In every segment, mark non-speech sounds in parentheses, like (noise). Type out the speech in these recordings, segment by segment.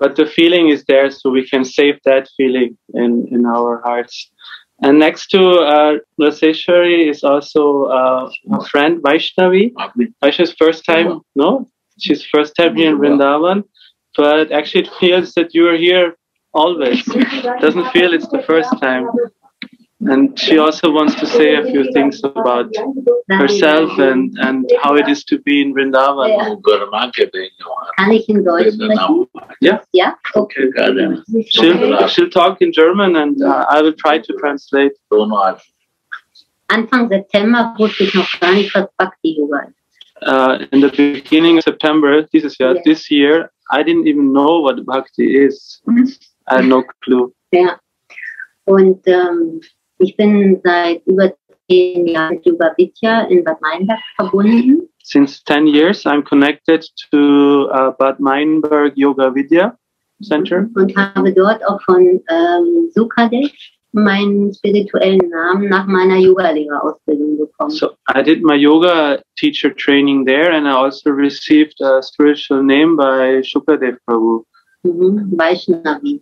but the feeling is there, so we can save that feeling in in our hearts. And next to uh, Raseshwari is also uh, a friend Vaishnavi. Vaishnavi's first time, no, she's first time here in Vrindavan, but actually it feels that you are here always. Doesn't feel it's the first time. And she also wants to say a few things about herself and, and how it is to be in Vrindavan. Kann ich in Deutsch sprechen? Yeah. Okay. She'll, she'll talk in German and uh, I will try to translate. Anfang September wusste ich noch gar nicht, was Bhakti Yoga ist. Uh, in the beginning of September, this year, Yeah. this year, I didn't even know what Bhakti is. I had no clue. Ja. Und ähm, ich bin seit über zehn Jahren mit Yoga Vidya in Bad Meinberg verbunden. Since 10 years, I'm connected to uh, Bad Meinberg Yoga Vidya Center. und habe dort auch von ähm, Sukadev meinen spirituellen Namen nach meiner Yoga-Lehrerausbildung bekommen. So I did my yoga teacher training there, and I also received a spiritual name by Shukadev Prabhu. Mhm, Vaishnavi.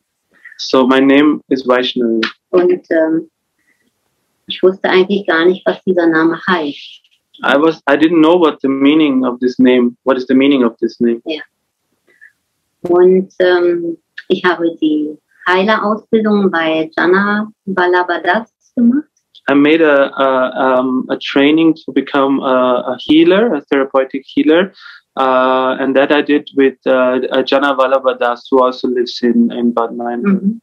So my name is Vaishnavi. Und ähm, ich wusste eigentlich gar nicht, was dieser Name heißt. I was I didn't know what the meaning of this name. What is the meaning of this name? Und ähm, ich habe die Heilerausbildung bei Jana Balabadas gemacht. I made a a, um, a training to become a, a healer, a therapeutic healer, uh, and that I did with uh, Jana Vallabhadas, who also lives in in Bad Meinberg. Mhm.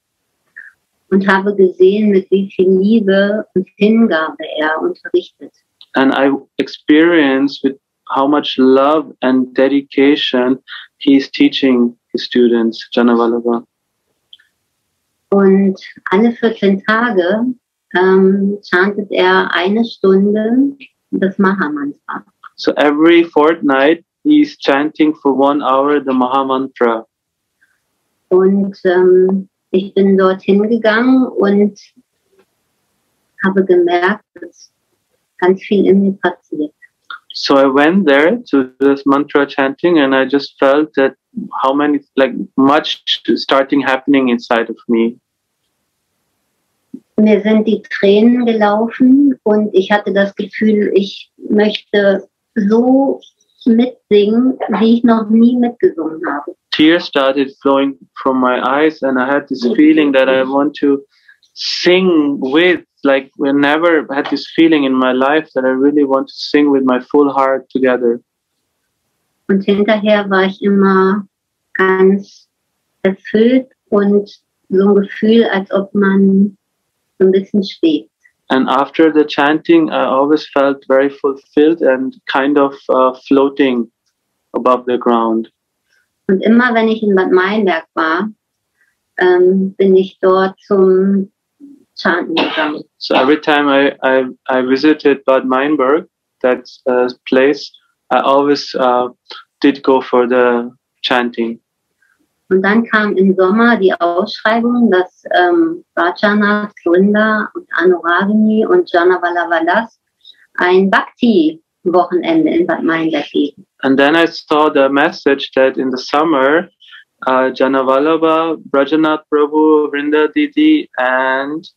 Und habe gesehen, mit wie viel Liebe und Hingabe er unterrichtet. and I experienced with how much love and dedication he's teaching his students, Janavalabha. Und alle 14 Tage ähm, chantet er eine Stunde das Mahamantra. So every fortnight he's chanting for one hour the Maha Mantra. Und ähm, ich bin dorthin gegangen und habe gemerkt, dass ganz viel in mir passiert. So I went there to this mantra chanting and I just felt that how many like much starting happening inside of me. Mir sind die Tränen gelaufen und ich hatte das Gefühl, ich möchte so mitsingen, wie ich noch nie mitgesungen habe. Tears started flowing from my eyes and i had this feeling that i want to sing with like we never had this feeling in my life that i really want to sing with my full heart together Und hinterher war ich immer ganz erfüllt und so ein Gefühl, als ob man so ein bisschen schwebt. and after the chanting i always felt very fulfilled and kind of uh, floating above the ground Und immer wenn ich in Bad Meinberg war, ähm, bin ich dort zum Chanten gegangen. so every time i i, I visited bad meinberg that uh, place i always uh, did go for the chanting Und dann kam im Sommer die Ausschreibung, dass ähm, Vajana, Gründer und Anuragini und Jana Valavalas ein Bhakti-Wochenende in Bad Meinberg geben. And then I saw the message that in the summer, uh, Janavalabha, Brajanath Prabhu, Vrinda Didi, and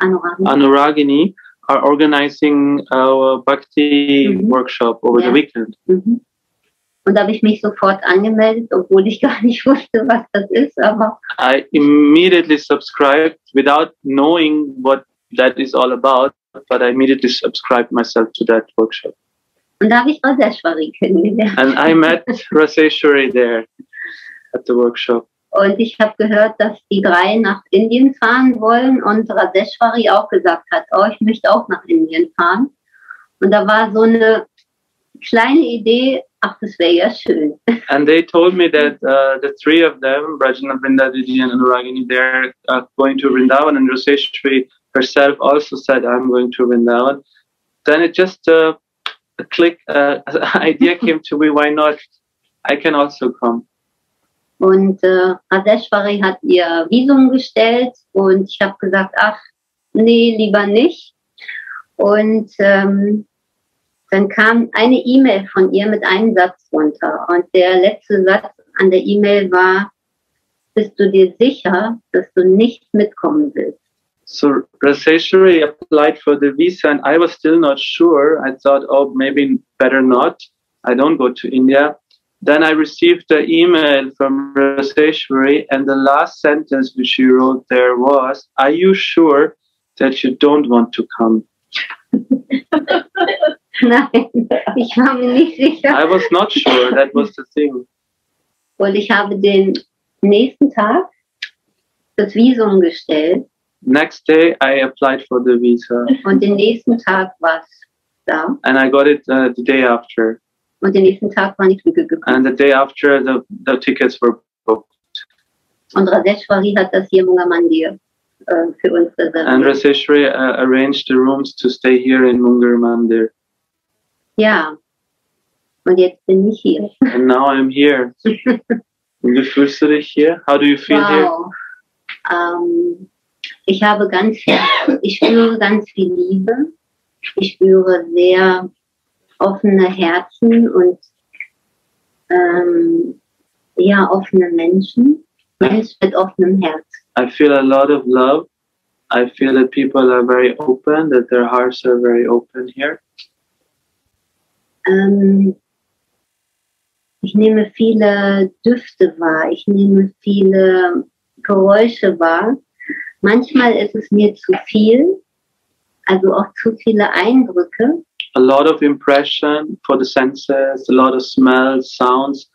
Anuragini. Anuragini are organizing a Bhakti Mhm. workshop over the weekend. Mhm. Und da habe ich mich sofort angemeldet, obwohl ich gar nicht wusste, was das ist. Aber I immediately subscribed without knowing what that is all about, but I immediately subscribed myself to that workshop. Und da habe ich Raseshwari kennengelernt. And I met Raseshwari there at the workshop. Und ich habe gehört, dass die drei nach Indien fahren wollen und Raseshwari auch gesagt hat, oh, ich möchte auch nach Indien fahren. Und da war so eine kleine Idee, ach, das wäre ja schön. (laughs) And they told me that uh, the three of them, Brajana, Vrinda Didi, and Anuragini, they're uh, going to Vrindavan, and Raseshwari herself also said, I'm going to Vrindavan. Then it just uh, a click, uh, (laughs) idea came to me, why not? I can also come. Und äh, Raseshwari hat ihr Visum gestellt und ich habe gesagt, ach, nee, lieber nicht. Und ähm, dann kam eine E-Mail von ihr mit einem Satz runter. Und der letzte Satz an der E-Mail war, bist du dir sicher, dass du nicht mitkommen willst? So Raseshwari applied for the visa and I was still not sure. I thought, oh, maybe better not. I don't go to India. Then I received the email from Raseshwari and the last sentence which she wrote there was, are you sure that you don't want to come? Nein, ich war mir nicht sicher. I was not sure. That was the thing. Und ich habe den nächsten Tag das Visum gestellt Next day, I applied for the visa und den nächsten Tag war da. and I got it uh, the day after. Und den nächsten Tag waren die Flüge gebucht. And the day after, the, the tickets were booked. Und Raseshwari hat das hier Mungamandir äh, für uns And. Raseshwari uh, arranged the rooms to stay here in Mungar Mandir. Ja. Und jetzt bin ich hier. And now I'm here. (laughs) Wie fühlst du dich hier? How do you feel here? Wow. Ich habe ganz viel, ich spüre ganz viel Liebe. Ich spüre sehr offene Herzen und ähm, ja, offene Menschen. Mensch mit offenem Herz. I feel a lot of love. I feel that people are very open, that their hearts are very open here. Ähm, ich nehme viele Düfte wahr. Ich nehme viele Geräusche wahr. Manchmal ist es mir zu viel, also auch zu viele Eindrücke. A lot of impression for the senses, a lot of smells, sounds.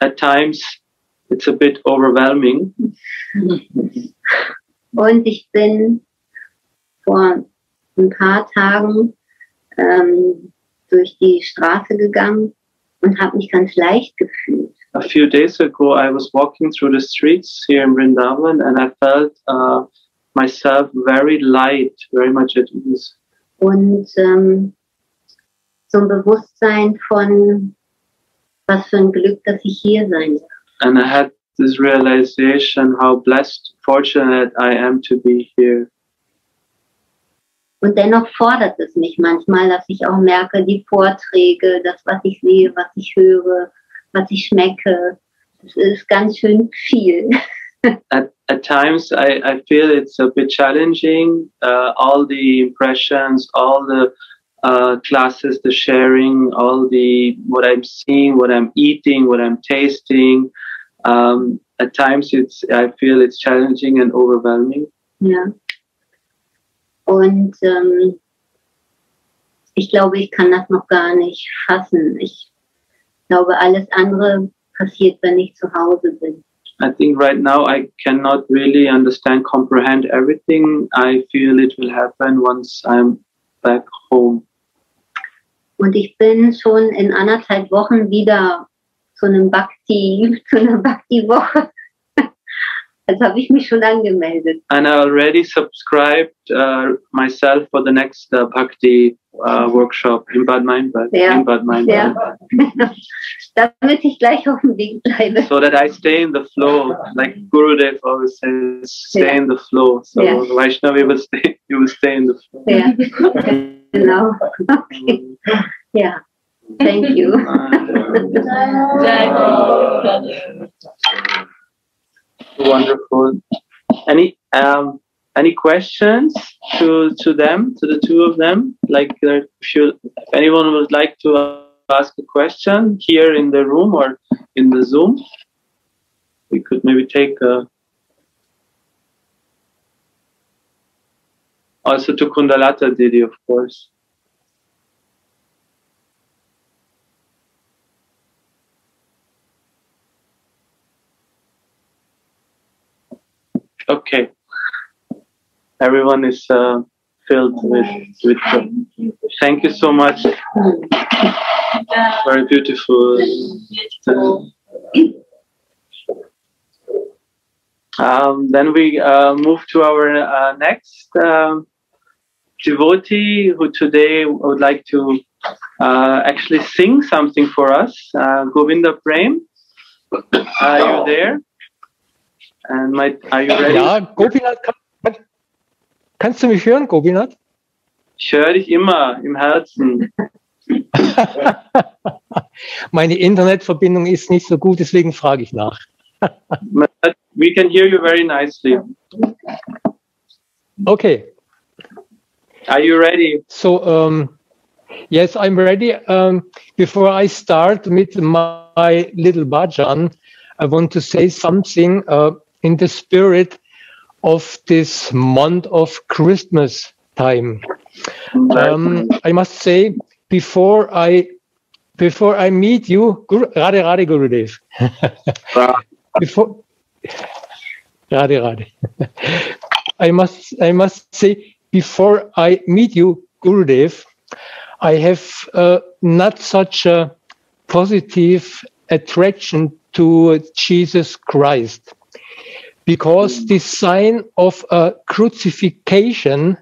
At times, it's a bit overwhelming. (laughs) Und ich bin vor ein paar Tagen ähm, durch die Straße gegangen und habe mich ganz leicht gefühlt. A few days ago, I was walking through the streets here in Vrindavan and I felt uh, myself very light, very much at ease. Und ähm, so ein Bewusstsein von, was für ein Glück, dass ich hier sein darf. And I had this realization how blessed, fortunate I am to be here. Und dennoch fordert es mich manchmal, dass ich auch merke, die Vorträge, das, was ich sehe, was ich höre, was ich schmecke, das ist ganz schön viel. (laughs) At, at times, I, I feel it's a bit challenging. Uh, all the impressions, all the uh, classes, the sharing, all the what I'm seeing, what I'm eating, what I'm tasting. Um, at times, it's I feel it's challenging and overwhelming. Ja. Und ähm, ich glaube, ich kann das noch gar nicht fassen. Ich glaube, alles andere passiert, wenn ich zu Hause bin. I think right now I cannot really understand, comprehend everything. I feel it will happen once I'm back home. Und ich bin schon in anderthalb Wochen wieder zu einem Bhakti, (laughs) zu einer Bhakti-Woche. Also habe ich mich schon angemeldet. And I already subscribed uh, myself for the next uh, Bhakti uh, workshop in Bad Meinbad. Ja. In Bad Meinbad. Ja. (laughs) Damit ich gleich auf dem Weg bleibe. So that I stay in the flow, like Gurudev always says, stay Yeah. in the flow. So Yeah. Vaishnavi will stay, you will stay in the flow. Ja, genau. Okay. Ja, thank you. Wonderful. Any um any questions to to them to the two of them? Like uh, if you if anyone would like to ask a question here in the room or in the Zoom, we could maybe take a. Also to Kundalata Didi, of course. Okay. Everyone is uh, filled with with. thank you so much. Very beautiful. Um, then we uh, move to our uh, next um, devotee, who today would like to uh, actually sing something for us. Uh, Govinda Prem, are you there? And my, are you ready? Ja, Gopinath, kann, kann, kannst du mich hören, Gopinath? Ich höre dich immer im Herzen. (laughs) Meine Internetverbindung ist nicht so gut, deswegen frage ich nach. (laughs) We can hear you very nicely. Okay. Are you ready? So, um, yes, I'm ready. Um, before I start with my little bhajan, I want to say something uh, in the spirit of this month of Christmas time. Um, I must say, before I before I meet you, Guru, Radhe Radhe Gurudev. before Radhe Radhe. I must I must say before I meet you, Gurudev, I have uh, not such a positive attraction to Jesus Christ because the sign of a crucifixion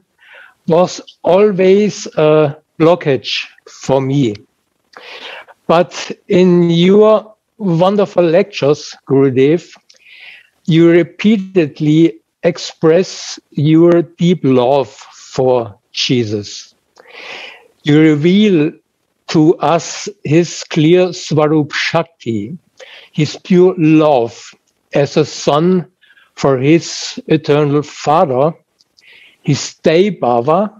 was always a blockage for me. But in your wonderful lectures, Gurudev, you repeatedly express your deep love for Jesus. You reveal to us his clear Swarup Shakti, his pure love as a son for his eternal father, his day Baba,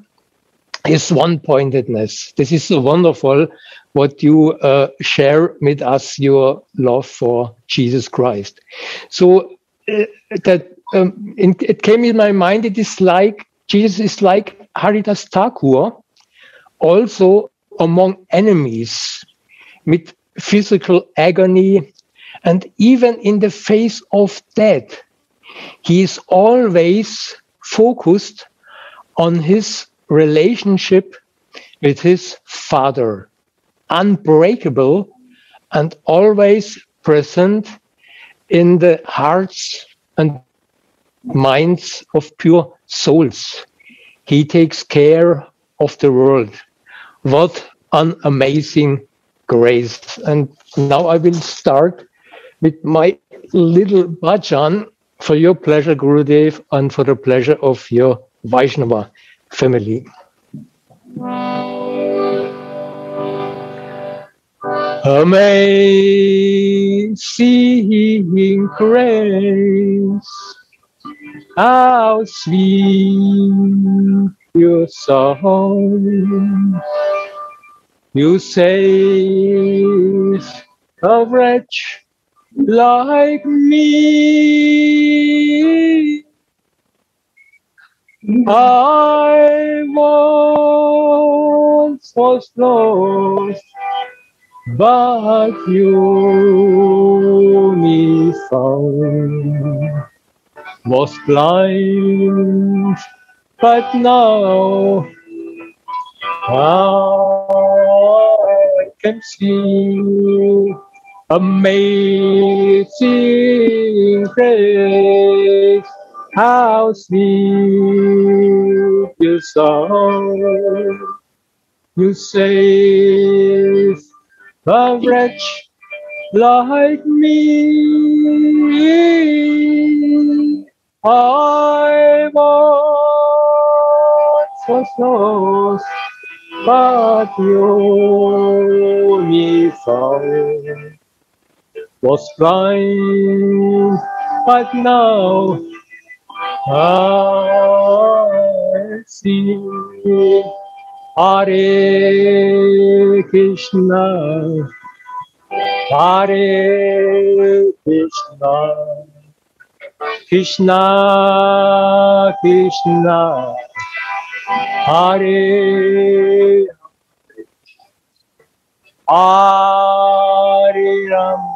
his one pointedness. This is so wonderful what you uh, share with us, your love for Jesus Christ. So uh, that um, in, it came in my mind, it is like Jesus is like Haridas Thakur, also among enemies with physical agony and even in the face of death. He is always focused on his relationship with his father, unbreakable and always present in the hearts and minds of pure souls. He takes care of the world. What an amazing grace. And now I will start with my little bhajan for your pleasure, Gurudev, and for the pleasure of your Vaishnava family. Amazing grace, how sweet your song. You save a wretch like me. I once was lost, but you me found. Was blind, but now I can see amazing grace. How sweet your song. You save a wretch like me. I once was lost, but you me found. Was blind, but now I see. Hare Krishna, Hare Krishna, Krishna Krishna, Hare Hare Ram,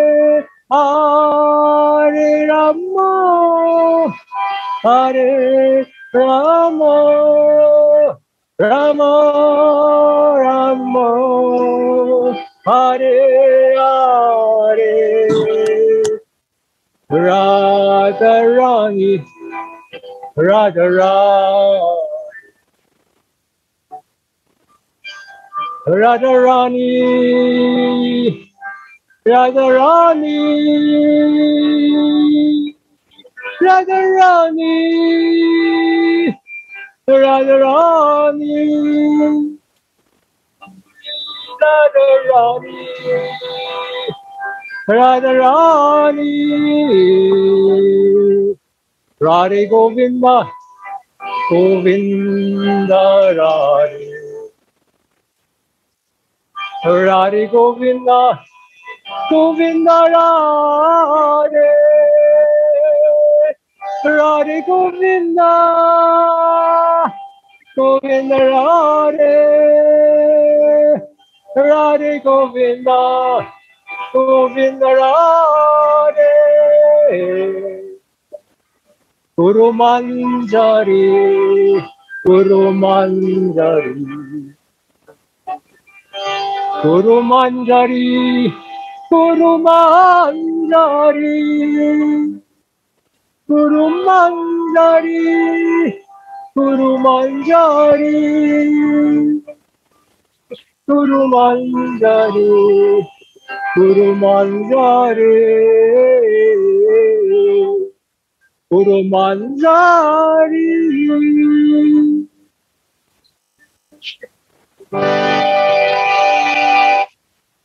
Hare Rama, Hare Rama, Rama, Rama, Hare Hare, Radharani, Radharani, Radharani, Radharani, Radharani, Radharani, Radharani, Radharani, Radhe Govinda, Govinda Radhe. Radhe Govinda, Govinda Radhe, Radhe Govinda, Govinda Radhe, Radhe Govinda, Govinda Radhe, Guru Manjari, Guru Manjari. Guru Manjari, Kurumandari, Guru Manjari, Kurumandari, Guru Manjari, Kurumandari, Guru Manjari.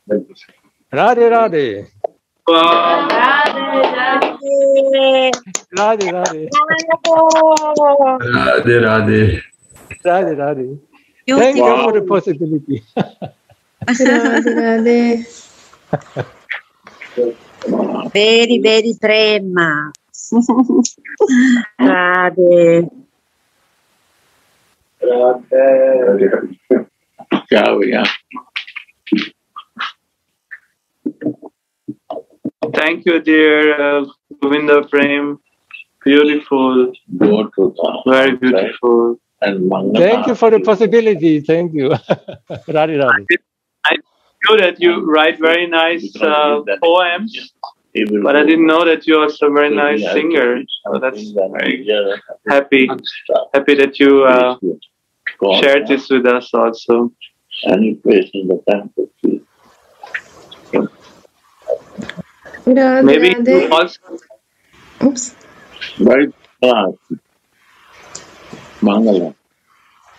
Thank you. Rade, rade. Rade, rade. Rade, rade. Rade, rade. Thank wow. you for the possibility. rade, rade. Veri, veri, prema. Rade. Rade. Ciao, ragazzi. Thank you, dear uh, Govinda Prem. Beautiful, Go to the very beautiful. and Mangala. Thank you for the possibility. Thank you. (laughs) Radhe Radhe. I knew that you write very nice uh, poems, but I didn't know that you're also a very nice singer. So that's very we happy, happy that you uh, shared this with us also. Any place in the temple, please. Radhe Maybe you Radhe. also Oops. Very fast. Mangala.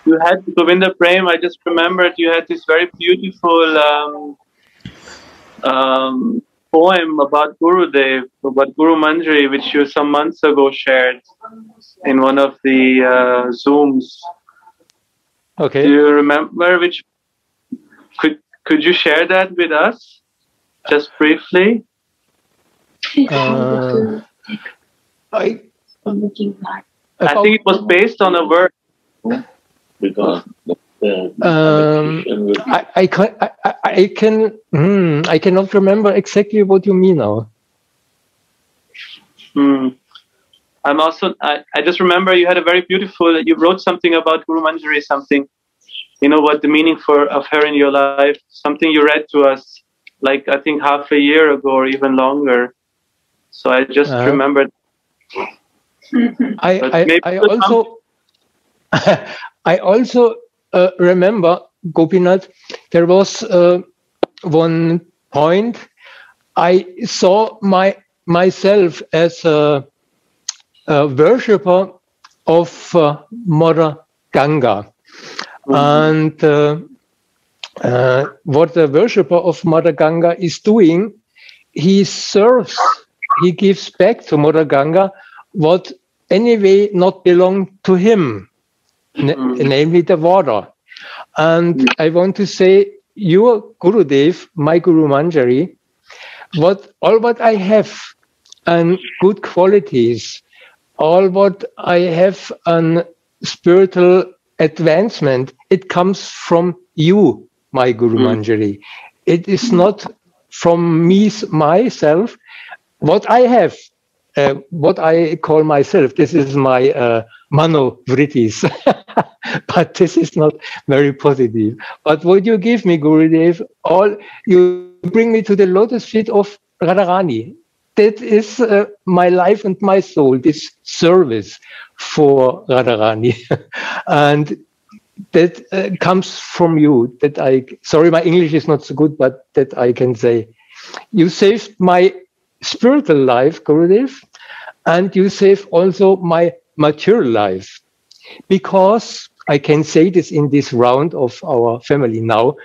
you had Govinda Prem. I just remembered you had this very beautiful um, um, poem about Gurudev, about Guru Manjari, which you some months ago shared in one of the uh, Zooms. Okay. Do you remember which? Could could you share that with us, just briefly? Uh, I, I think it was based on a word. Because Um, competition will be I, I can I, I- I can hmm, I cannot remember exactly what you mean now. Hmm. I'm also. I, I just remember you had a very beautiful. You wrote something about Guru Manjari. Something. You know what the meaning for of her in your life. Something you read to us, like I think half a year ago or even longer. So I just Uh-huh. remembered. I I, I also (laughs) I also uh, remember Gopinath. There was uh, one point I saw my myself as a, a worshipper of uh, Mother Ganga, and uh, uh, what the worshipper of Mother Ganga is doing, he serves, he gives back to Mother Ganga what anyway not belong to him, na- Mm. namely the water. And I want to say, your Gurudev, my Guru Manjari, what all what I have and good qualities, all what I have an spiritual advancement, it comes from you, my Guru Mm. Manjari. It is not from me myself. What I have, uh, what I call myself, this is my uh, mano vrittis, (laughs) but this is not very positive. But what you give me, Gurudev, all you bring me to the lotus feet of Radharani. that is uh, my life and my soul, this service for Radharani. (laughs) and that uh, comes from you that I, sorry, my English is not so good, but that I can say. You saved my spiritual life, Gurudev, and you save also my material life. Because I can say this in this round of our family now.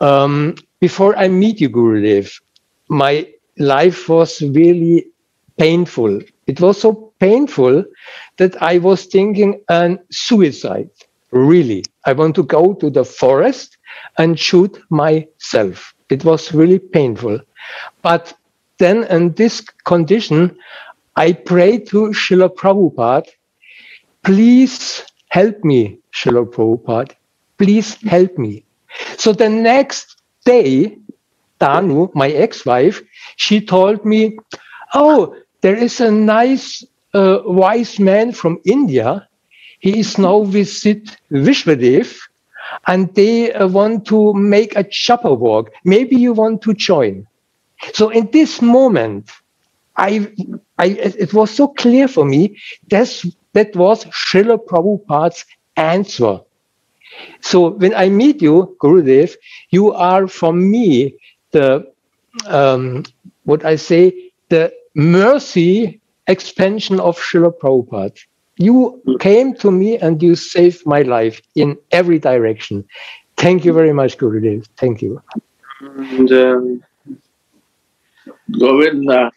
Um, before I meet you, Gurudev, my life was really painful. It was so painful that I was thinking an suicide. Really, I want to go to the forest and shoot myself. It was really painful. But then, in this condition, I pray to Srila Prabhupada, please help me, Srila Prabhupada. Please help me. So the next day, Danu, my ex-wife, she told me, oh, there is a nice uh, wise man from India. He is now visit Vishwadev and they uh, want to make a chopper walk. Maybe you want to join. So in this moment, I, I, it was so clear for me that's, that was Srila Prabhupada's answer. So when I meet you, Gurudev, you are for me the, um, what I say, the mercy expansion of Srila Prabhupada. You came to me and you saved my life in every direction. Thank you very much, Gurudev. Thank you. And, um, Govinda,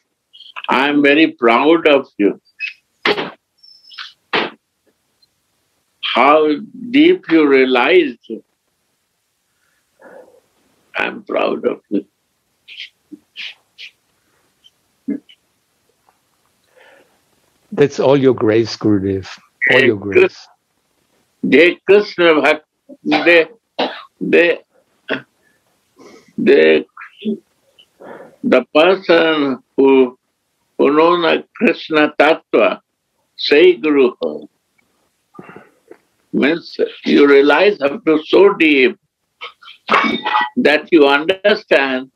I am very proud of you. How deep you realized. I'm proud of you. That's all your grace, Gurudev. All your grace. They Krishna Bhakt, they, they, they, the person who, who knows Krishna Tattva, say Guru, means you realize up to so deep that you understand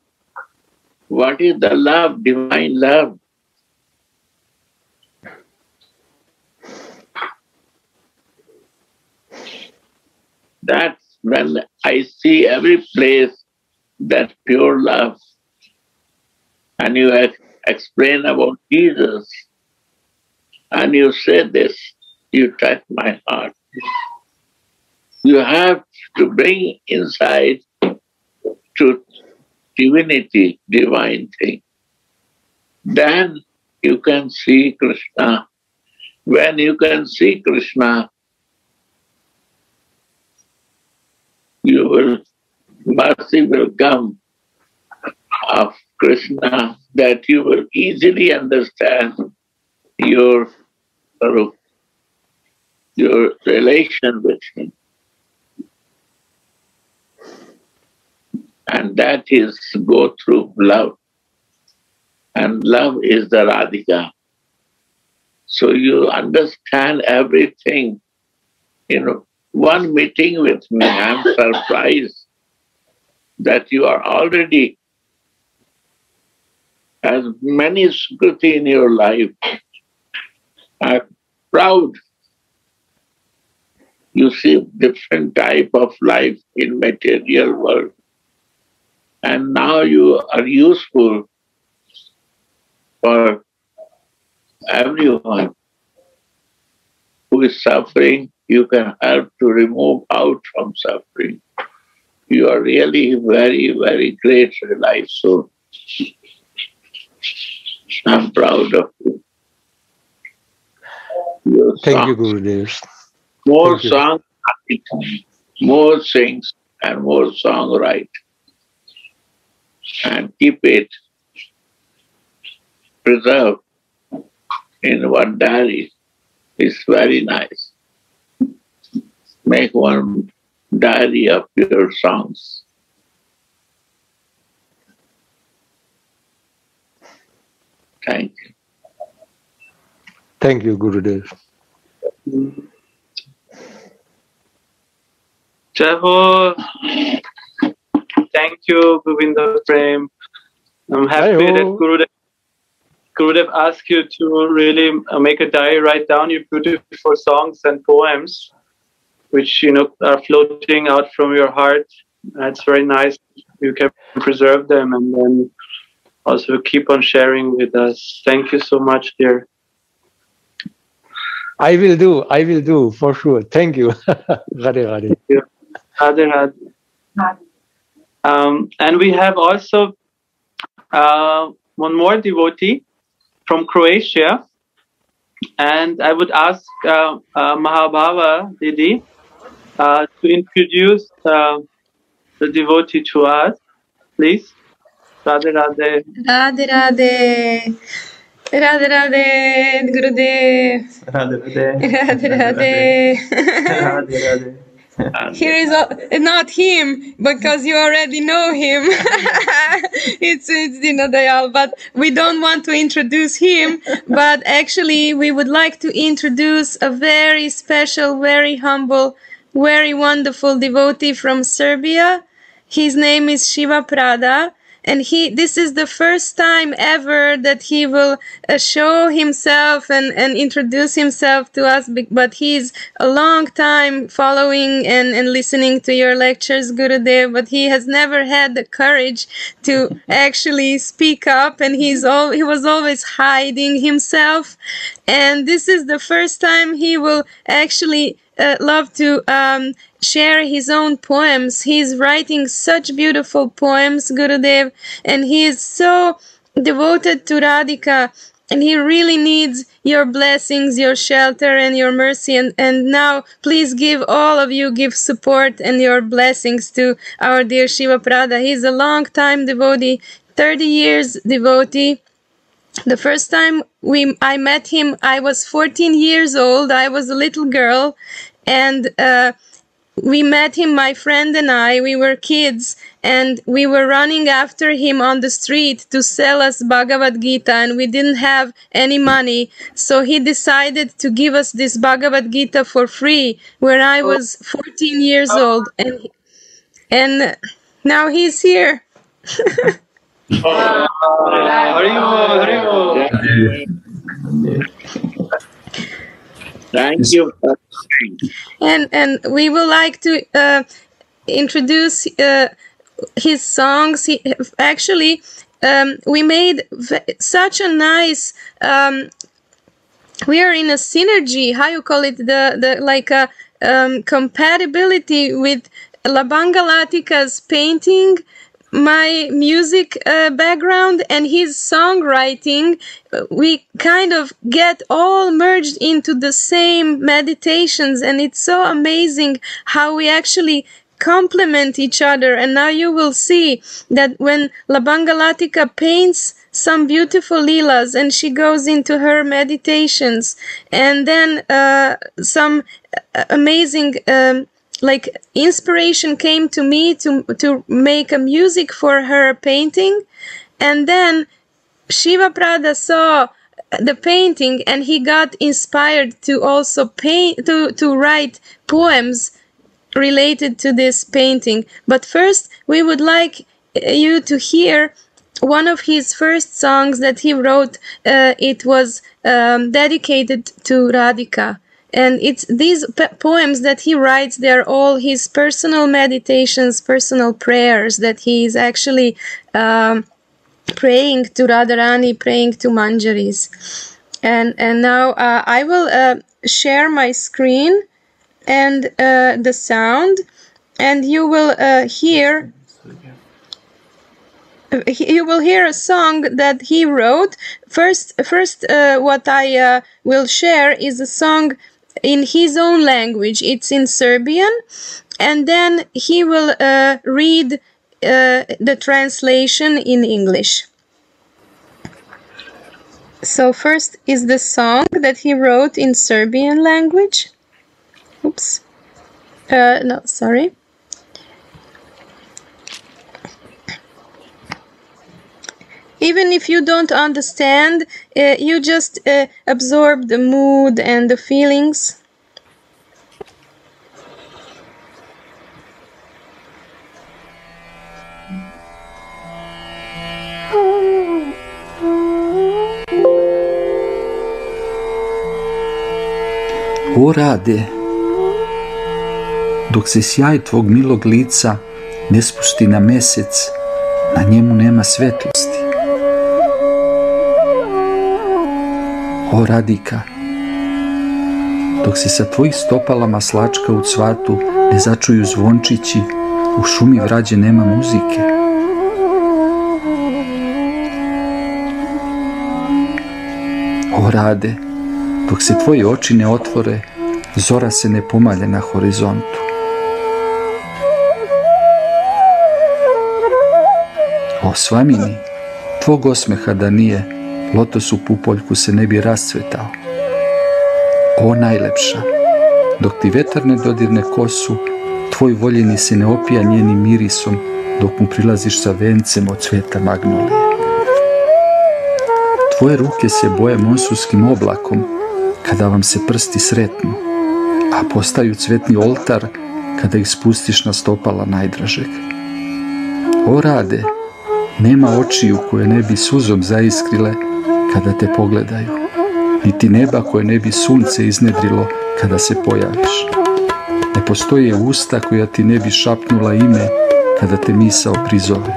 what is the love, divine love. That's when I see every place that pure love. And you ex- explain about Jesus, and you say this, you touch my heart. You have to bring inside to divinity, divine thing. Then you can see Krishna. When you can see Krishna, you will, mercy will come of Krishna that you will easily understand your, uh, your relation with him. And that is go through love. And love is the Radhika. So you understand everything. You know, one meeting with me, I'm surprised that you are already has many sukriti in your life. I'm proud. You see different type of life in material world. And now you are useful for everyone who is suffering. You can help to remove out from suffering. You are really very, very great life soul. I'm proud of you. Your Thank you, Gurudev. More Thank you. songs, more sings, and more song write. And keep it preserved in one diary. It's very nice. Make one diary of your songs. Thank you. Thank you, Gurudev. Jai Ho. Thank you, Govinda Prem. I'm happy Jai that Ho. Gurudev Gurudev asked you to really uh, make a diary, write down your beautiful songs and poems, which you know are floating out from your heart. That's very nice. You can preserve them and then also keep on sharing with us. Thank you so much, dear. I will do. I will do for sure. Thank you. (laughs) Radhe Radhe. Radhe Radhe. Um, and we have also uh, one more devotee from Croatia. And I would ask uh, uh, Mahabhava Didi uh, to introduce uh, the devotee to us, please. Radhe Radhe. Radhe Radhe. Radhe Radhe, Gurudev. Radhe Radhe. Radhe Radhe. Radhe Radhe. (laughs) Here is a, not him because you already know him. (laughs) it's it's Dina Dayal, but we don't want to introduce him. (laughs) But actually, we would like to introduce a very special, very humble, very wonderful devotee from Serbia. His name is Shiva Prada and he this is the first time ever that he will uh, show himself and, and introduce himself to us but he's a long time following and, and listening to your lectures gurudev but he has never had the courage to (laughs) actually speak up and he's all he was always hiding himself. And this is the first time he will actually uh, love to um, share his own poems. He's writing such beautiful poems, Gurudev, and he is so devoted to Radhika. And he really needs your blessings, your shelter, and your mercy. And, and now, please give all of you give support and your blessings to our dear Shiva Prada. He's a long time devotee, 30 years devotee. The first time we I met him, I was 14 years old. I was a little girl, and uh, we met him, my friend and I. We were kids, and we were running after him on the street to sell us Bhagavad Gita, and we didn't have any money. So he decided to give us this Bhagavad Gita for free when I was 14 years old, and and now he's here. (laughs) Thank you. and and we would like to uh, introduce uh, his songs. He, actually, um, we made such a nice. Um, we are in a synergy. How you call it? The the like a um, compatibility with Labanga Latika's painting my music uh, background and his songwriting, we kind of get all merged into the same meditations, and it's so amazing how we actually complement each other. And now you will see that when Labanga Latika paints some beautiful leelas and she goes into her meditations, and then uh, some amazing. Um, like inspiration came to me to to make a music for her painting. And then shiva prada saw the painting and he got inspired to also paint to to write poems related to this painting. But first we would like you to hear one of his first songs that he wrote. Uh, it was um, dedicated to radhika and it's these poems that he writes they're all his personal meditations personal prayers that he is actually um, praying to radharani praying to manjaris. And and now uh, i will uh, share my screen and uh, the sound and you will uh, hear you will hear a song that he wrote. First first uh, what i uh, will share is a song in his own language. It's in Serbian, and then he will uh, read uh, the translation in English. So first is the song that he wrote in Serbian language. Oops. Uh, no, sorry. even if you don't understand uh, you just uh, absorb the mood and the feelings O rade, dok se sjaj tvog milog lica ne spusti na mesec, na njemu nema svetlosti. O radika, dok se sa tvojih stopala maslačka u cvatu ne začuju zvončići, u šumi vrađe nema muzike. O rade, dok se tvoje oči ne otvore, zora se ne pomalje na horizontu. O svamini, tvog osmeha da nije, lotos u pupoljku se ne bi rascvetao. O najlepša, dok ti vetar ne dodirne kosu, tvoj voljeni se ne opija njenim mirisom, dok mu prilaziš sa vencem od cveta magnolije. Tvoje ruke se boje monsunskim oblakom, kada vam se prsti sretnu, a postaju cvetni oltar kada ih spustiš na stopala najdražeg. O rade, nema očiju koje ne bi suzom zaiskrile kada te pogledaju, niti neba koje ne bi sunce iznedrilo kada se pojaviš. Ne postoje usta koja ti ne bi šapnula ime kada te misao prizove.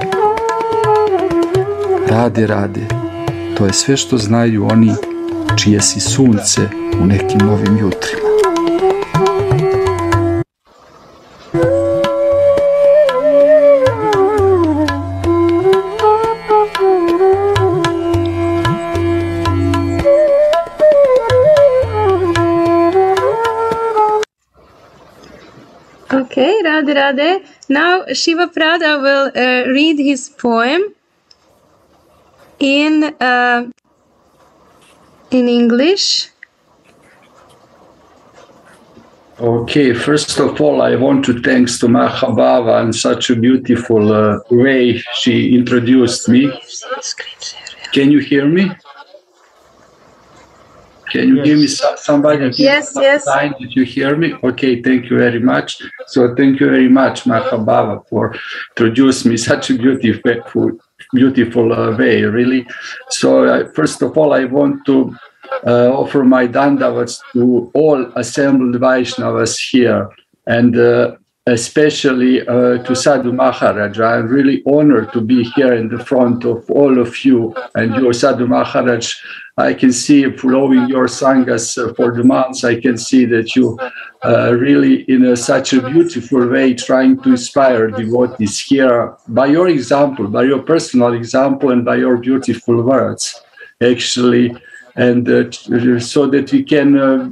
Rade, rade, to je sve što znaju oni čije si sunce u nekim novim jutrima. Shiva Prada will uh, read his poem in uh, in English. Okay, first of all, I want to thanks to Mahabhava and such a beautiful uh, way she introduced me. Can you hear me? Can you give me somebody? Yes, yes. sign that you hear me? Okay, thank you very much. So thank you very much, Mahabhava, for introducing me (laughs) such a beautiful, beautiful uh, way, really. So uh, first of all, I want to uh, offer my dandavats to all assembled Vaishnavas here, and uh, especially uh, to Sadhu Maharaj. I'm really honored to be here in the front of all of you and your Sadhu Maharaj. I can see following your sanghas uh, for the months. I can see that you uh, really, in a, such a beautiful way, trying to inspire devotees here by your example, by your personal example, and by your beautiful words, actually and uh, so that we can uh,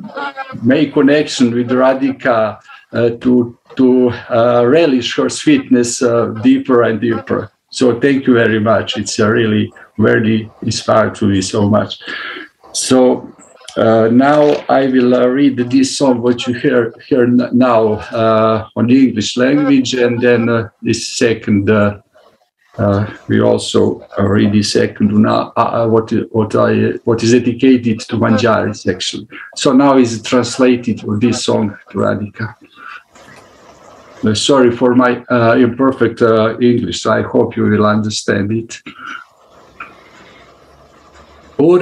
make connection with Radhika uh, to to uh, relish her sweetness uh, deeper and deeper. So thank you very much. It's really very inspired to me so much. So uh, now I will uh, read this song what you hear here now uh, on the English language, and then uh, this second. We also read the second what what I what is dedicated to Manjari actually. So now is translated this song to Radhika. Uh, sorry for my uh, imperfect uh, English. I hope you will understand it. O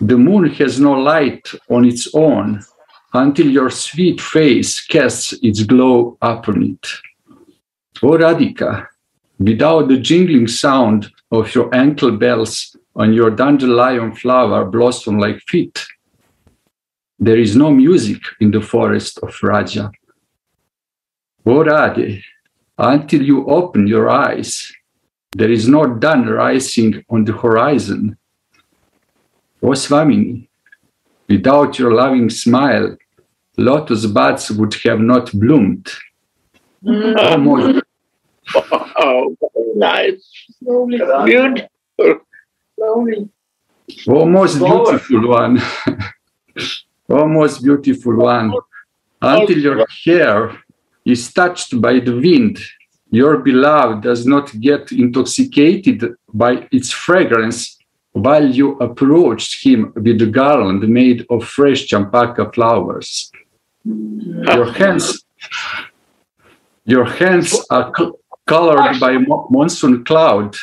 the moon has no light on its own until your sweet face casts its glow upon it. O without the jingling sound of your ankle bells on your dandelion flower blossom like feet. There is no music in the forest of Vraja. O Radhe, until you open your eyes, there is no dawn rising on the horizon. O Swamini, without your loving smile, lotus buds would have not bloomed. O Mo- Oh, very nice. Beautiful. Oh, most beautiful one. (laughs) oh, most beautiful one. Until your hair is touched by the wind, your beloved does not get intoxicated by its fragrance while you approached him with a garland made of fresh champaka flowers. Your hands, your hands are colored by mo- monsoon cloud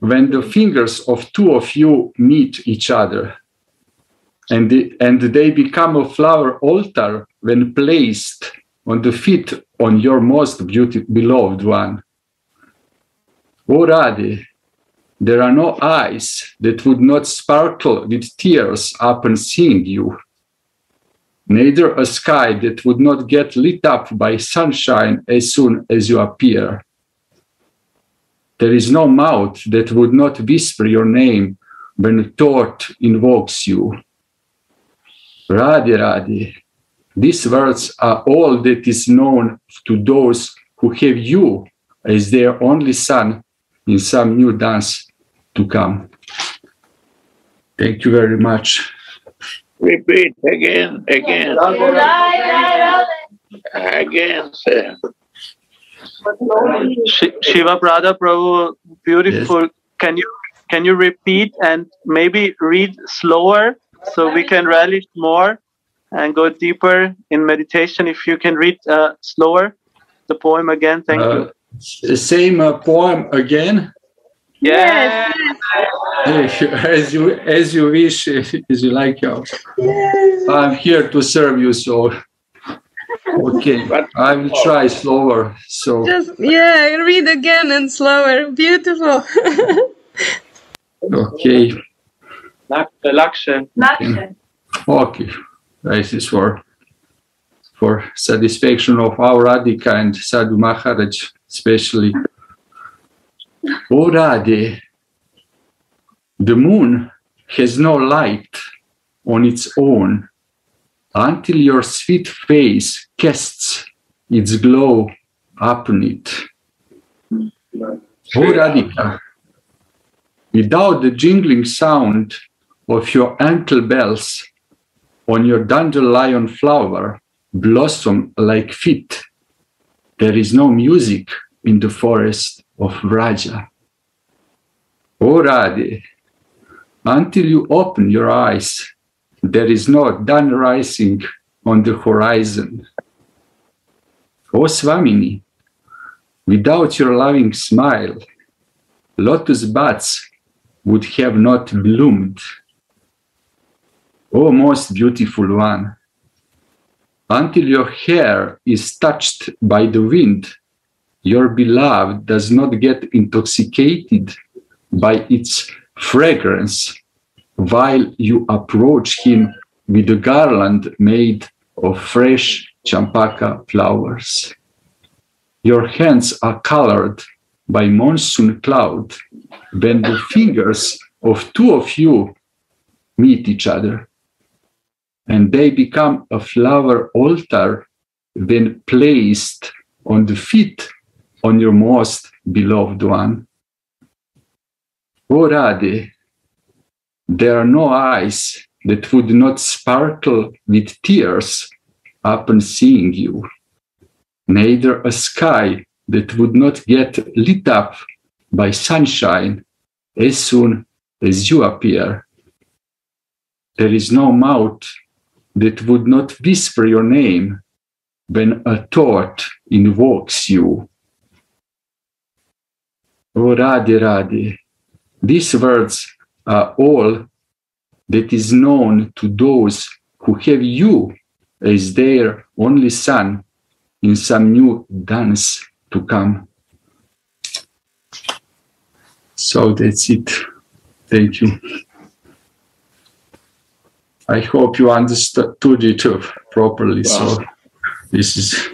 when the fingers of two of you meet each other. and, the, and they become a flower altar when placed on the feet on your most beautiful beloved one. Radhe, there are no eyes that would not sparkle with tears upon seeing you, neither a sky that would not get lit up by sunshine as soon as you appear. There is no mouth that would not whisper your name when thought invokes you. Radhe Radhe, these words are all that is known to those who have you as their only sun in some new dance to come. Thank you very much. Repeat again, again. Again, sir. Shiva Prada Prabhu, beautiful. Can you can you repeat and maybe read slower so we can relish more and go deeper in meditation? If you can read uh, slower the poem again, thank you. Uh, s- same uh, poem again. Yes. as you as you wish, (laughs) as you like. uh, I'm here to serve you, so okay. But I will try slower. So Just yeah, read again and slower. Beautiful. (laughs) okay, Lak- Lakshan. okay. This is for for satisfaction of our Radhika and Sadhu Maharaj, especially. O Radhe, the moon has no light on its own until your sweet face casts its glow upon it. O Radhika, without the jingling sound of your ankle bells on your dandelion flower blossom like feet, there is no music in the forest of Vraja. O Radhe, until you open your eyes, there is no dawn rising on the horizon. O Swamini, without your loving smile, lotus buds would have not bloomed. O most beautiful one, until your hair is touched by the wind, your beloved does not get intoxicated by its fragrance while you approach him with a garland made of fresh champaka flowers. Your hands are colored by monsoon cloud when the fingers of two of you meet each other and they become a flower altar when placed on the feet on your most beloved one. O Radhe, there are no eyes that would not sparkle with tears upon seeing you, neither a sky that would not get lit up by sunshine as soon as you appear. There is no mouth that would not whisper your name when a thought invokes you. O Radhe Radhe, these words are all that is known to those who have you as their only sun in some new dance to come. So that's it. Thank you. I hope you understood it uh, properly. So this is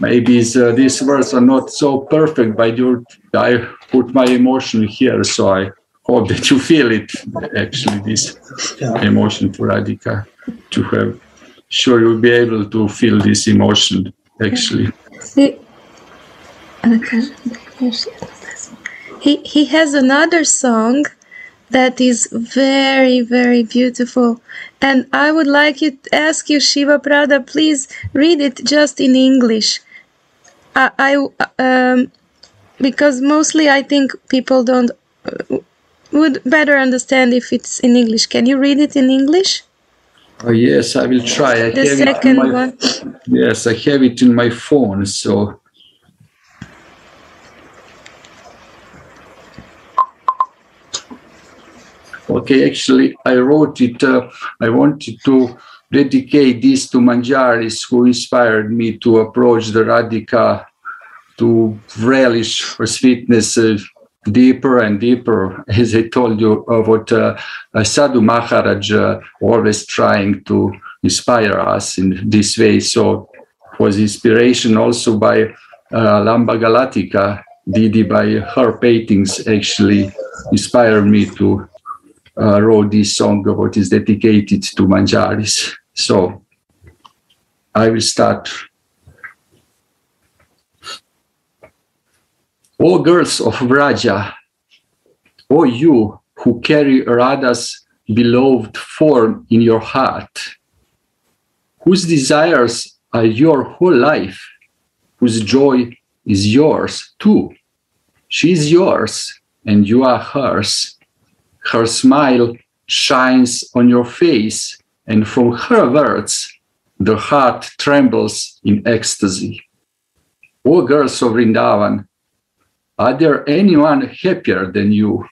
maybe uh, these words are not so perfect, but you, I put my emotion here, so I hope that you feel it. Actually, this emotion for Radhika to have. Sure, you'll be able to feel this emotion. Actually, he, he he has another song that is very very beautiful and i would like to ask you shiva prada please read it just in english i, I um, because mostly i think people don't uh, would better understand if it's in english can you read it in english oh yes, I will try. I the second my, one Yes, I have it in my phone. So Okay, actually, I wrote it. Uh, I wanted to dedicate this to Manjaris, who inspired me to approach the Radhika, to relish her sweetness uh, deeper and deeper. As I told you, uh, what uh, Sadhu Maharaj uh, always trying to inspire us in this way. So, was inspiration also by uh, Lamba Galatica, Didi by her paintings actually inspired me to uh, wrote this song what is dedicated to Manjaris. So I will start. O girls of Vraja, O you who carry Radha's beloved form in your heart, whose desires are your whole life, whose joy is yours too. She is yours and you are hers. Her smile shines on your face, and from her words, the heart trembles in ecstasy. O girls of Vrindavan, are there anyone happier than you?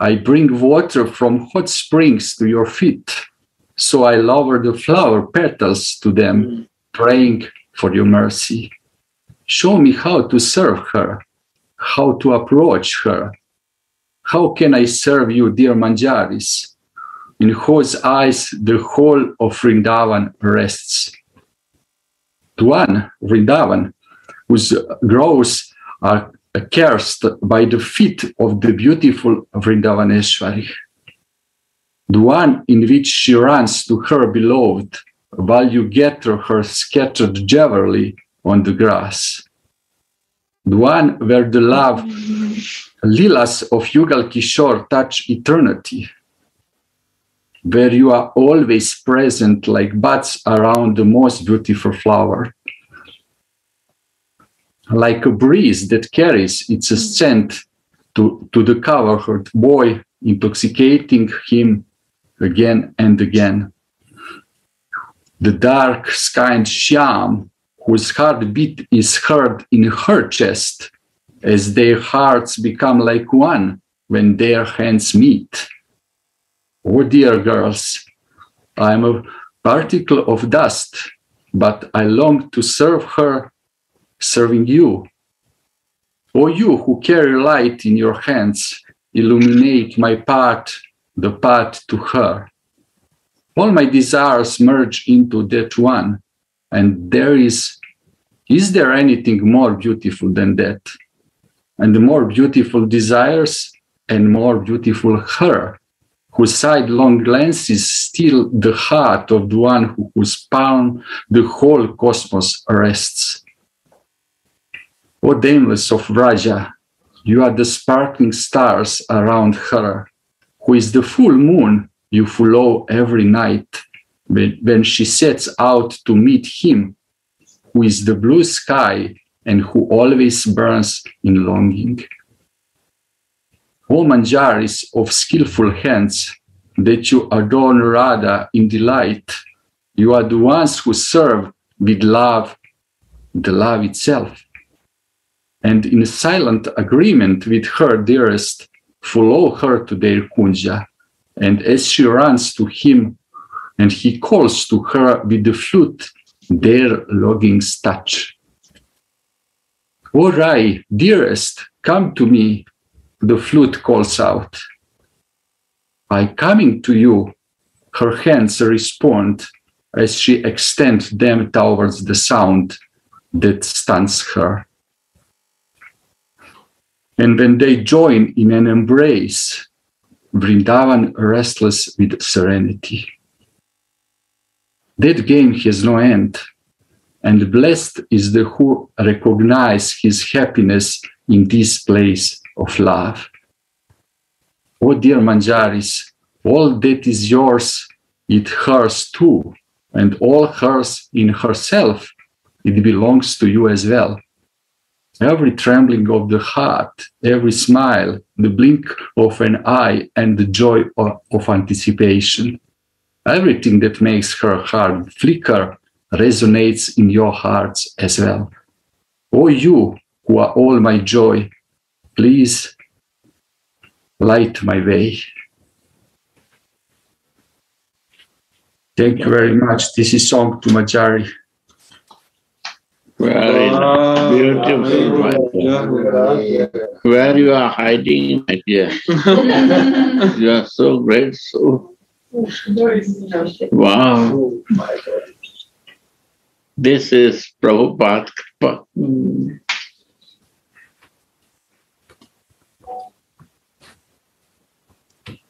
I bring water from hot springs to your feet, so I lower the flower petals to them, hmm. praying for your mercy. Show me how to serve her, how to approach her. How can I serve you, dear Manjaris, in whose eyes the whole of Vrindavan rests? One, Vrindavan, whose groves are cursed by the feet of the beautiful Vrindavaneshwari. The one in which she runs to her beloved, while you gather her scattered jewelry on the grass. The one where the love lilas of Yugal Kishore touch eternity, where you are always present like buds around the most beautiful flower, like a breeze that carries its mm. scent to, to the covered boy, intoxicating him again and again. The dark skinned Shyam, whose heartbeat is heard in her chest, as their hearts become like one when their hands meet. Oh, dear girls, I am a particle of dust, but I long to serve her, serving you. O you who carry light in your hands, illuminate my path, the path to her. All my desires merge into that one, and there is, is there anything more beautiful than that? And the more beautiful desires and more beautiful her, whose sidelong glances steal the heart of the one who, whose palm the whole cosmos rests. O dameless of Vraja, you are the sparkling stars around her, who is the full moon you follow every night when, when she sets out to meet him, who is the blue sky and who always burns in longing. O manjaris of skillful hands, that you adorn Radha in delight, you are the ones who serve with love, the love itself. And in silent agreement with her dearest, follow her to their kunja. And as she runs to him and he calls to her with the flute, their longings touch. O Rai, dearest, come to me, the flute calls out. By coming to you, her hands respond as she extends them towards the sound that stuns her. And when they join in an embrace, Vrindavan restless with serenity. That game has no end, and blessed is the who recognize his happiness in this place of love. Oh, dear Manjaris, all that is yours, it hers too, and all hers in herself, it belongs to you as well. Every trembling of the heart, every smile, the blink of an eye, and the joy of, of anticipation, everything that makes her heart flicker resonates in your hearts as well. O you who are all my joy, please light my way. Thank you very much. This is song to Manjari. Very beautiful. Where you are hiding, my dear. (laughs) you are so great, so wow. This is Prabhupada.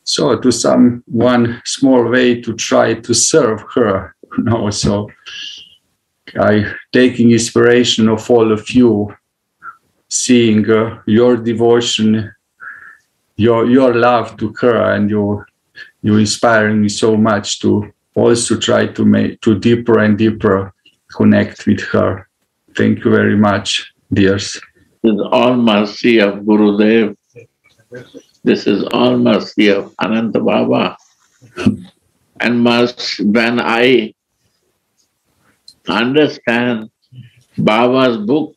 So to some one small way to try to serve her, you know, so I taking inspiration of all of you, seeing uh, your devotion, your your love to her, and you you inspiring me so much to also try to make to deeper and deeper connect with her. Thank you very much, dears. With all mercy of Gurudev, this is all mercy of Ananta Baba. and must when I understand Baba's book,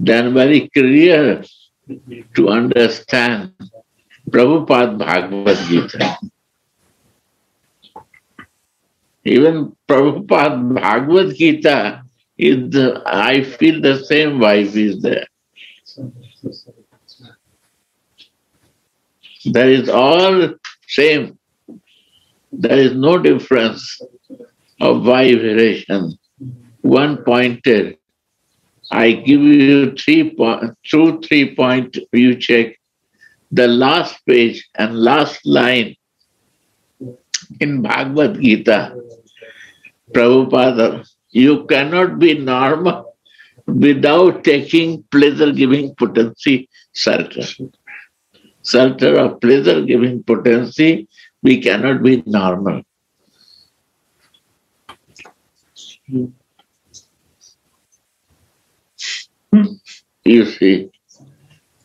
then very clear to understand Prabhupada Bhagavad Gita. Even Prabhupada (laughs) Bhagavad Gita is the, I feel the same vibe is there. There is all same. There is no difference of vibration. One pointed. I give you three point, two, three point. You check the last page and last line in Bhagavad Gita. Prabhupada, you cannot be normal without taking pleasure-giving potency circle. Circle of pleasure-giving potency, we cannot be normal. You see,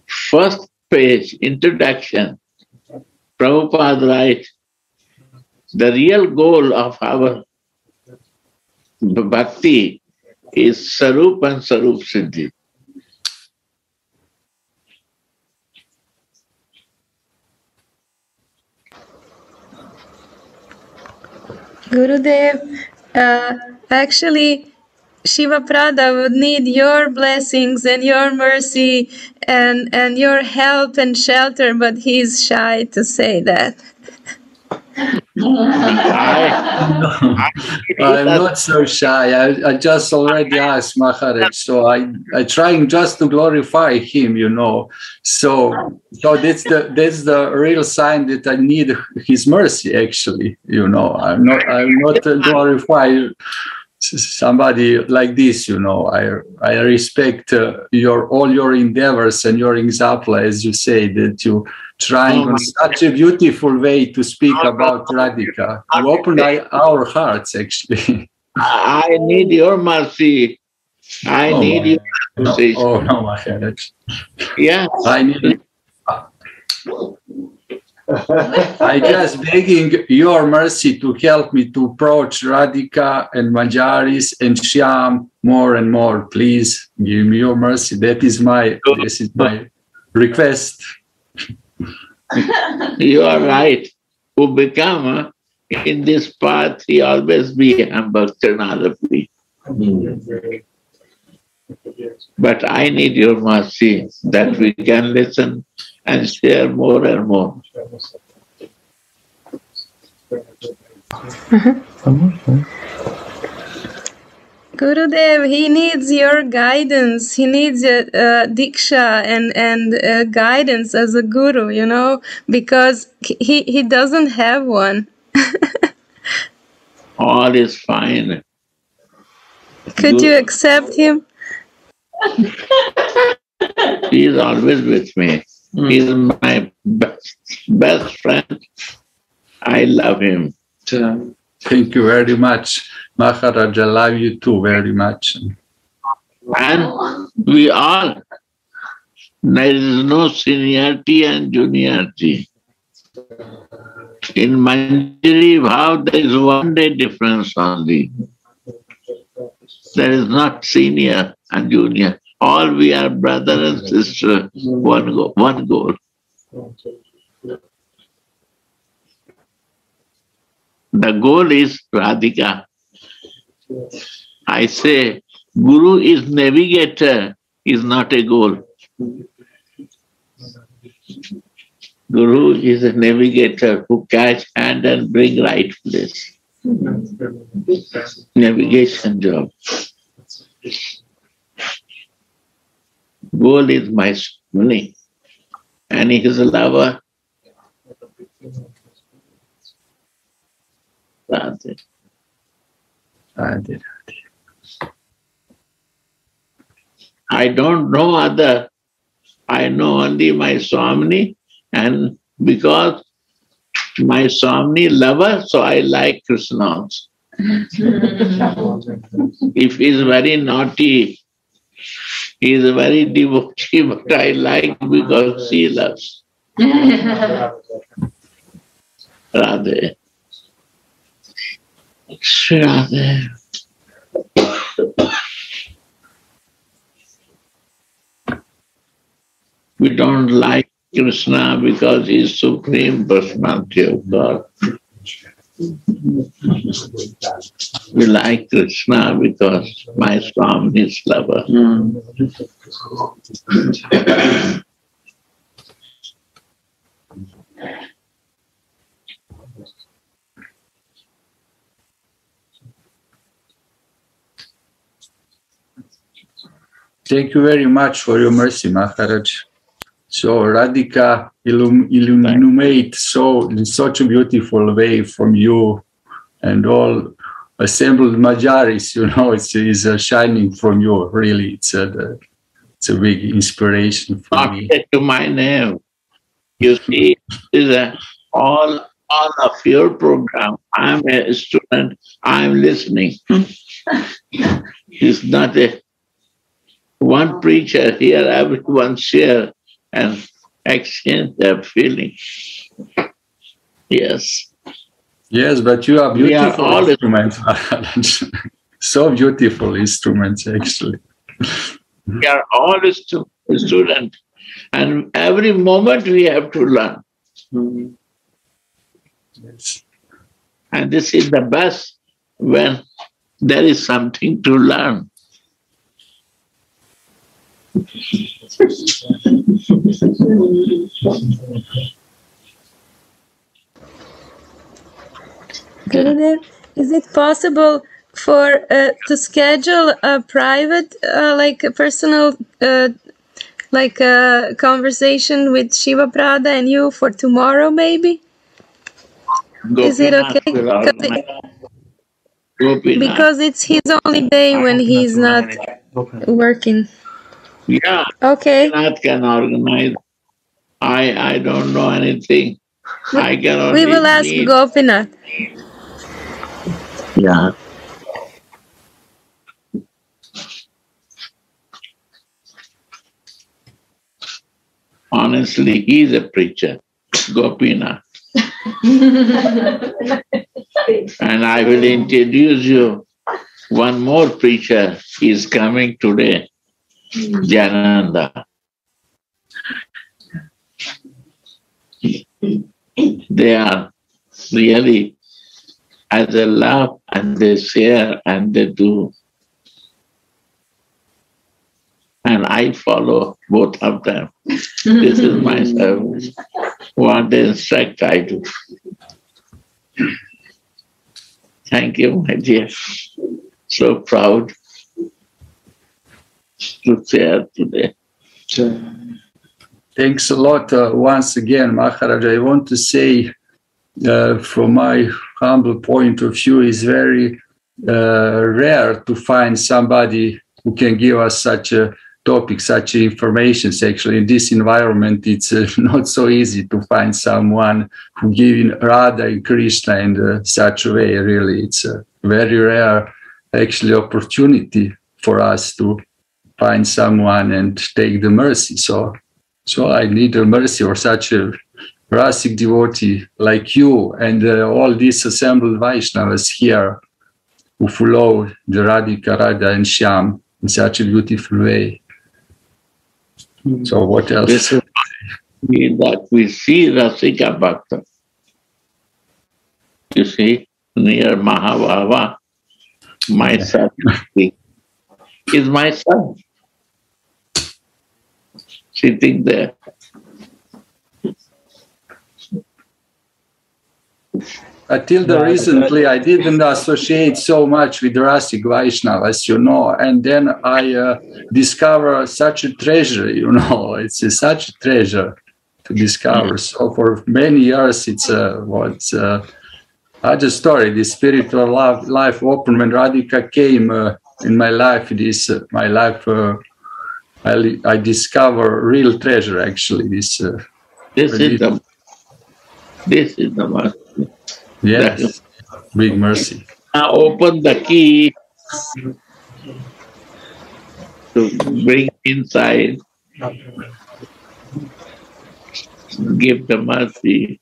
first page, introduction, Prabhupada writes, the real goal of our bhakti is Sarup and Sarup Siddhi. Gurudev, uh, actually, Shiva Prada would need your blessings and your mercy and, and your help and shelter, but he's shy to say that. I, I'm not so shy. I, I just already asked Maharaj, so I I trying just to glorify him, you know. So so that's the that's the real sign that I need his mercy. Actually, you know, I'm not I'm not glorify somebody like this. You know, I I respect uh, your all your endeavors and your example, as you say that you trying Oh in my such a beautiful way to speak about Radhika. You open our hearts, actually. (laughs) I need your mercy. I Oh need my- your No, mercy. oh no, Maharaj. Yeah. I need. I just begging your mercy to help me to approach Radhika and Manjaris and Shyam more and more. Please give me your mercy. That is my this is my request. (laughs) You are right. Who become in this path, he always be humble Trinadapi. But I need your mercy that we can listen and share more and more. Gurudev, he needs your guidance. He needs uh, uh, diksha and and uh, guidance as a guru, you know, because he he doesn't have one. (laughs) All is fine. Could you accept him? He is always with me. He is hmm. my best, best friend. I love him. Thank you very much, Maharaj. I love you too very much. And we all, there is no seniority and juniority. In Manjari Bhav, there is one day difference only. There is not senior and junior all we are brother and sister, one goal. One goal. The goal is Radhika. I say, Guru is navigator, is not a goal. Guru is a navigator who catch hand and bring right place. Navigation job. Goal is my money. And he is a lover. Radhe. Radhe. I don't know other. I know only my Swamini, and because my Swamini lover, so I like Krishna also. (laughs) if he's very naughty, he's a very devotee, but I like because she loves. Radhe. Shri Radhe. We don't like Krishna because he's supreme personality of God. We like Krishna because my Swami is lover. Thank you very much for your mercy, Maharaj. So Radhika illum- illuminate so in such a beautiful way from you and all assembled Manjaris, you know, it's, it's uh, shining from you. Really, it's a, it's a big inspiration for Not me. yet to my name. You see, is a, all all of your program. I'm a student. I'm listening. (laughs) it's not a one preacher here. Everyone share and exchange their feelings. Yes. Yes, but you are are beautiful all- instruments, (laughs) so beautiful instruments, actually. We are all stu- student, and every moment we have to learn. Yes. And this is the best when there is something to learn. Gurudev, is it possible for uh, to schedule a private, uh, like a personal, uh, like a conversation with Shiva Prada and you for tomorrow, maybe? Is it okay? Because. Gopinath. Because it's his only day when he's not working. Yeah, Okay. Gopinath can organize. I I don't know anything. I can only We will ask meet. Gopinath. Yeah. Honestly, he's a preacher, Gopinath. and I will introduce you one more preacher. He's coming today, Jananda. They are really as they love and they share and they do. And I follow both of them. This is my (laughs) service. What they instruct, I do. Thank you, my dear. So proud to share today. Thanks a lot uh, once again, Maharaj. I want to say, uh, from my humble point of view, it's very uh, rare to find somebody who can give us such a topic, such information. Actually, in this environment, it's uh, (laughs) not so easy to find someone who giving Radha and Krishna in uh, such a way. Really, it's a very rare, actually, opportunity for us to find someone and take the mercy. So so I need a mercy or such a Rasik devotee like you and uh, all these assembled Vaishnavas here who follow the Radhika, Radha and Shyam in such a beautiful way. So what else? This is that we see Rasika Bhakta. You see, near Mahabhava, my son is my son. Sitting there. Until the recently, I didn't associate so much with Rasik Vaishnava, as you know, and then I uh, discover such a treasure. You know, (laughs) it's a, such a treasure to discover. So for many years, it's a what's a, other story. The spiritual life, life opened when Radhika came uh, in my life. This uh, my life. I, I discover real treasure. Actually, this. Uh, This is the this is the one. yes, big mercy. Now open the key to bring inside, give the mercy.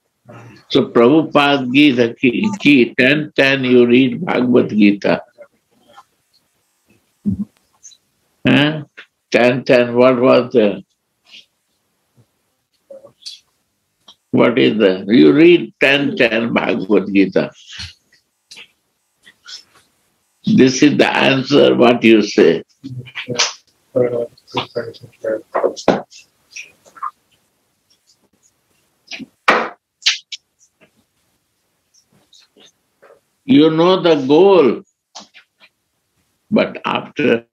So Prabhupada gives the key, key 10 10 you read Bhagavad Gita. Huh? 10 10, what was the what is the you read 10 10 Bhagavad Gita. This is the answer what you say. You know the goal, but after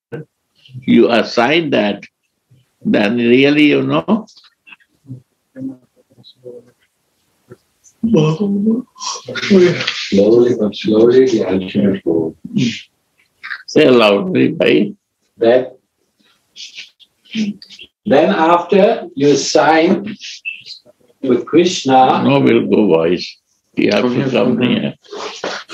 you assign that, then really you know. Slowly but slowly, the ultimate goal. Say loudly, right? That then after you sign with Krishna, No we'll go voice. You have to come here.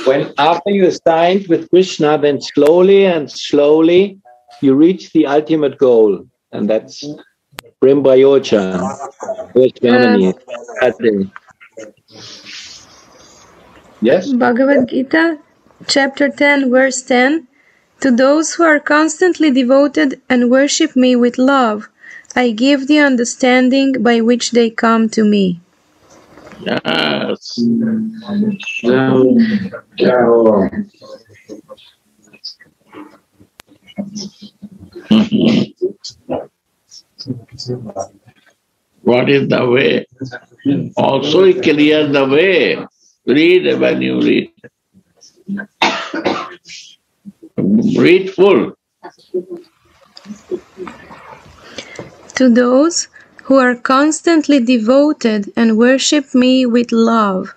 when after you signed with Krishna, then slowly and slowly you reach the ultimate goal, and that's Brimbayocha, West Germany. Ade. Yes? Bhagavad Gita, chapter 10, verse 10 To those who are constantly devoted and worship me with love, I give the understanding by which they come to me. Yes. What is the way? Also clear the way. Read when you read. Read full. To those who are constantly devoted and worship me with love,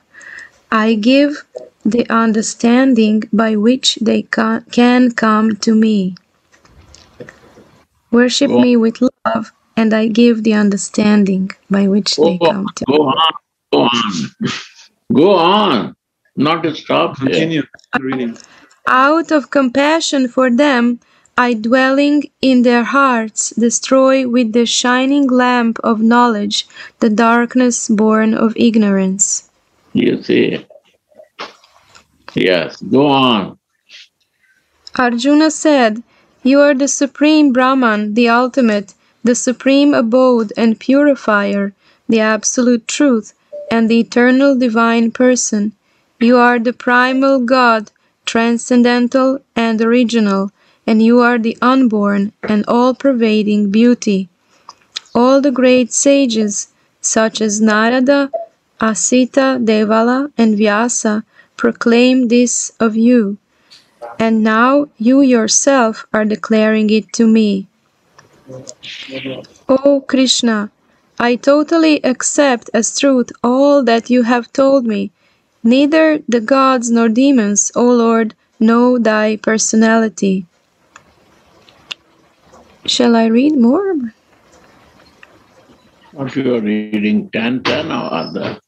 I give the understanding by which they ca- can come to me. Worship Go- me with love, and I give the understanding by which Go they on, come to go on, go on. (laughs) Go on. Not to stop here. Continue reading. Out of compassion for them, I dwelling in their hearts destroy with the shining lamp of knowledge the darkness born of ignorance. You see. Yes, go on. Arjuna said, You are the supreme Brahman, the ultimate, the supreme abode and purifier, the absolute truth, and the eternal divine person. You are the primal God, transcendental and original, and you are the unborn and all pervading beauty. All the great sages, such as Narada, Asita, Devala, and Vyasa, proclaim this of you, and now you yourself are declaring it to me. O Krishna, I totally accept as truth all that you have told me. Neither the gods nor demons, O Lord, know thy personality. Shall I read more? What you are reading, 10 10 or other?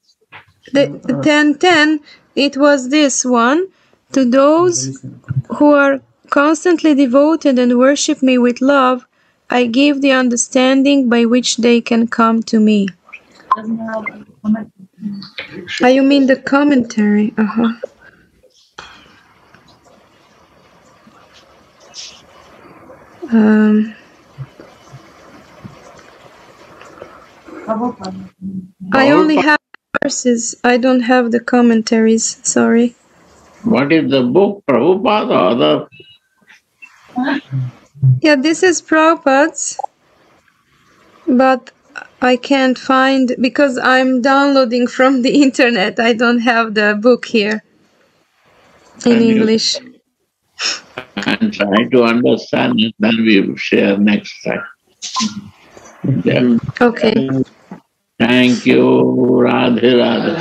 The, the 1010, it was this one. To those who are constantly devoted and worship me with love, I give the understanding by which they can come to me. Ah, you mean the commentary? Uh-huh. Um, I only have verses. I don't have the commentaries. Sorry. What is the book, Prabhupada or the Yeah, this is Prabhupada's, but I can't find because I'm downloading from the (laughs) internet. I don't have the book here in And you- English. and try to understand it, then we will share next time. Yeah. Okay. Thank you, Radhe Radhe.